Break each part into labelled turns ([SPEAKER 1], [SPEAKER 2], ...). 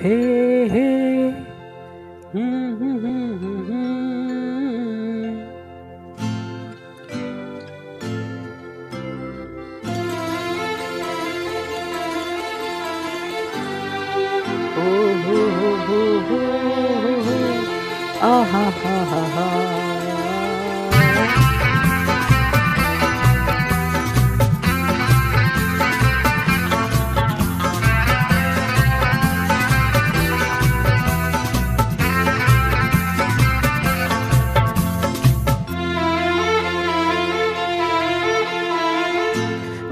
[SPEAKER 1] Hey, hey. Mm-hmm. Oh, oh, oh, oh, oh, oh. Ah, ha, ha, ha.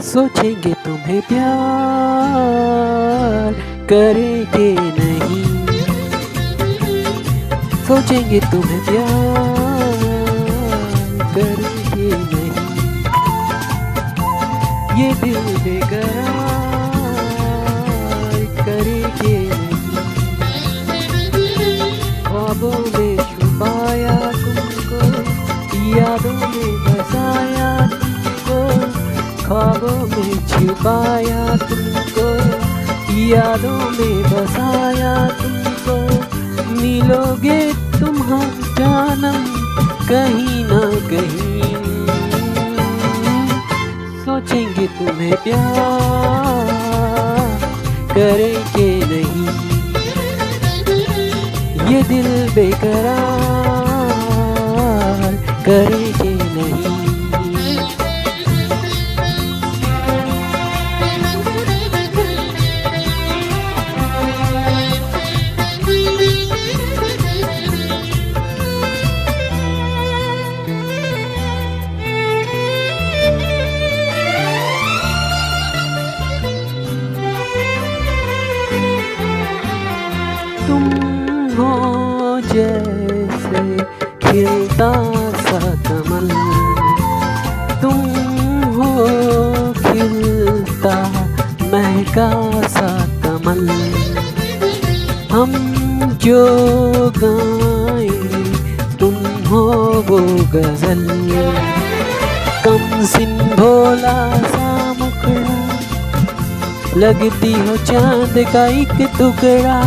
[SPEAKER 1] सोचेंगे तुम्हें प्यार करेंगे नहीं। सोचेंगे तुम्हें प्यार करेंगे नहीं। ये दिल बेकरार करेंगे नहीं। ख्वाबों में छुपाया तुमको, यादों में बसाया तुमको। मिलोगे तुम हम जानम, कहीं ना कहीं। सोचेंगे तुम्हें प्यार, करेंगे नहीं। ये दिल बेकरार करेंगे तुम हो जैसे खिलता सा कमल। तुम हो खिलता महका सा कमल। हम जो गाए, तुम हो वो गज़ल। कम सिन भोला सा मुखड़ा, लगती हो चाँद का एक टुकड़ा।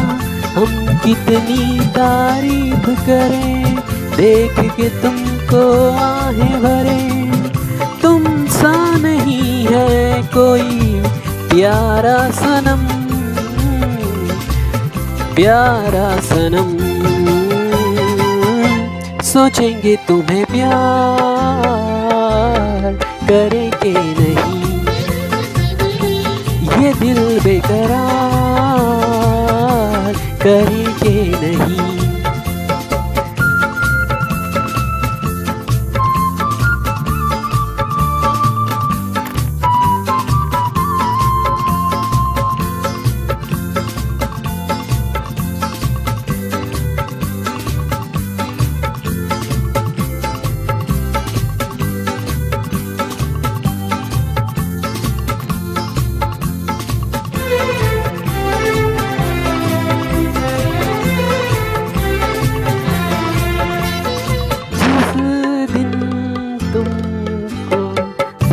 [SPEAKER 1] हम कितनी तारीफ़ करें, देख के तुमको आहें भरे। तुम सा नहीं है कोई प्यारा सनम प्यारा सनम। सोचेंगे तुम्हें प्यार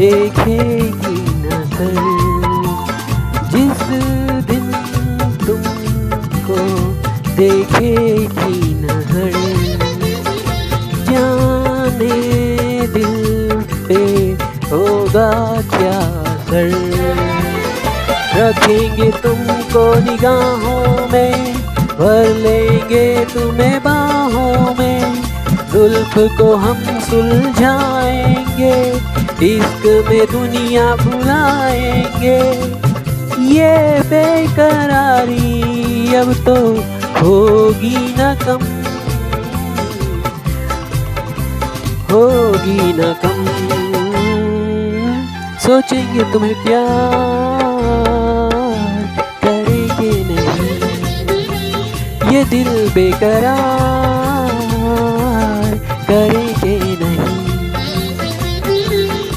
[SPEAKER 1] देखेगी नज़र, जिस दिन तुमको देखेगी नज़र। जाने दिल पे होगा क्या असर? रखेंगे तुमको निगाहों में, भर लेंगे तुम्हें बाहों में। जुल्फ को हम सुलझाएँगे, इश्क में दुनिया भुलाएँगे। ये बेकरारी अब तो होगी न कम। होगी न कम। सोचेंगे तुम्हें प्यार, करेंगे नहीं। ये दिल बेकरार। करेंगे नहीं।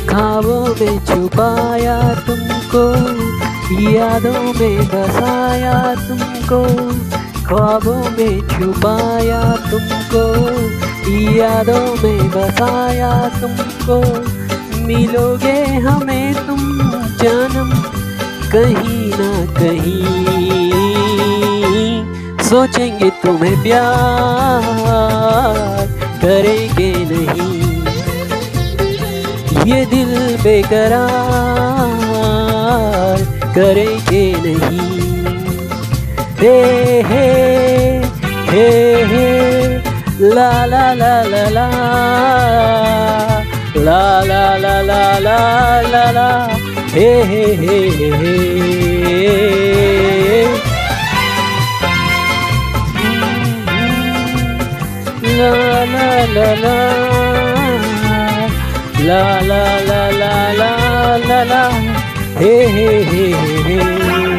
[SPEAKER 1] खाबों में छुपाया तुमको, यादों में बसाया तुमको, ख्वाबों में छुपाया तुमको, यादों में बसाया तुमको। मिलोगे हमें तुम जन्म, कहीं ना कहीं। सोचेंगे तुम्हें प्यार। करेंगे नहीं। ये दिल बेकरार करेंगे नहीं। हे हे हे हे, ला ला ला ला ला। ला ला ला ला ला ला हे हे हे हे। la la la. La la la la la la hey hey hey hey.